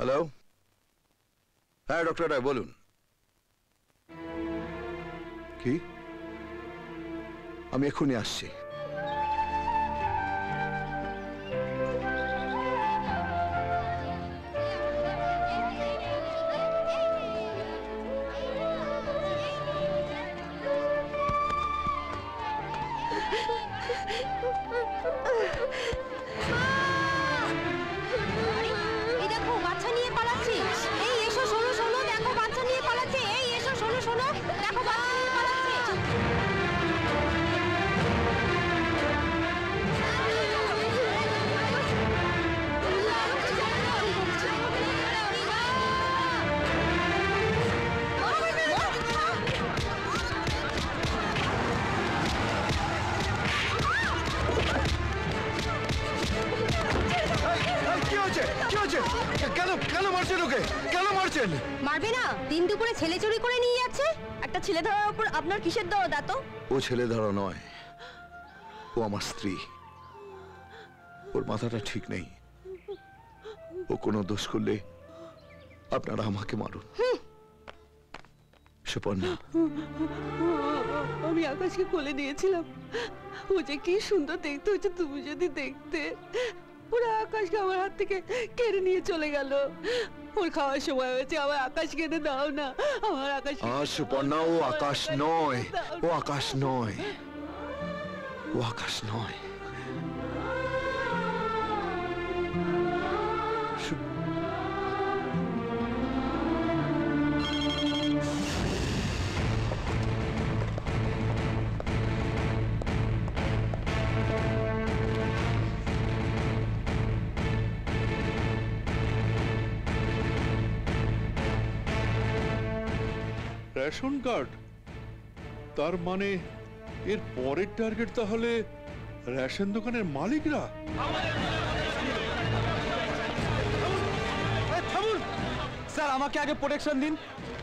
Hello হ্যাঁ doctor রায় বলুন। কি? আমি এক্ষুনি আসছি। মারছেন ওকে? কেন মারছেন? মারবে না দিন দুপুরে ছেলে চুরি করে নিয়ে যাচ্ছে। একটা ছেলে ধরার উপর আপনার কিসের দরদ এত ও ছেলে ধরা নয় ও আমার স্ত্রী। ওর মাথাটা ঠিক নেই। ও কোনো দোষ করলে আপনারা আমাকে মারুন। সুপর্ণা। আমি আকাশকে কোলে নিয়েছিলাম। ও যে কি সুন্দর দেখতে হচ্ছে তুমি যদি দেখতে। আকাশকে আমার হাত থেকে কেড়ে নিয়ে চলে গেল। ওর খাওয়ার সময় হয়েছে আমার আকাশ কেটে দাও না। আমার আকাশ সুপর্ণা ও আকাশ নয়। ও আকাশ নয়। ও আকাশ নয়। Ration card? তার মানে এর পরের টার্গেট তাহলে রেশন দোকানের মালিকরা? স্যার আমাকে আগে প্রোটেকশন দিন।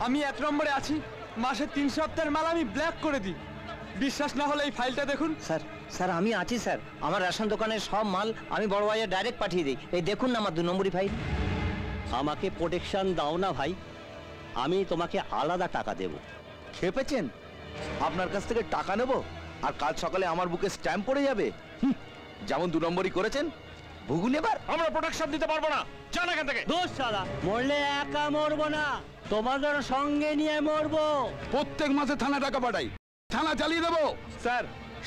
আমি এক নম্বরে আছি। মাসে তিন সপ্তাহের মাল আমি ব্ল্যাক করে দিই। বিশ্বাস না হলে এই ফাইলটা দেখুন। স্যার স্যার আমি আছি স্যার। আমার রেশন দোকানের সব মাল আমি বড় ভাইয়ের ডাইরেক্ট পাঠিয়ে দিই। এই দেখুন না আমার দু নম্বরই ফাইল আমাকে প্রোটেকশন দাও না ভাই। আমি তোমাকে আলাদা টাকা দেব। খেপেছেন? আপনার কাছ থেকে টাকা নেব? আর কাল সকালে আমার বুকে স্ট্যাম্প পড়ে যাবে? যেমন দু নম্বরই করেছেন। ভুগুন এবার আমরা প্রোটেকশন দিতে পারব না। জান এখান থেকে। দোষ সালা মরলে একা মরবো না। তোমাদের সঙ্গে নিয়ে মরবো। প্রত্যেক মাসে থানা টাকা পাঠাই। থানা চালিয়ে দেবো। স্যার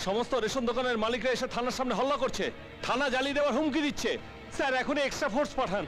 সমস্ত রেশন দোকানের মালিকরা এসে থানার সামনে হল্লা করছে। থানা জ্বালিয়ে দেওয়ার হুমকি দিচ্ছে। স্যার এখনই এক্সট্রা ফোর্স পাঠান।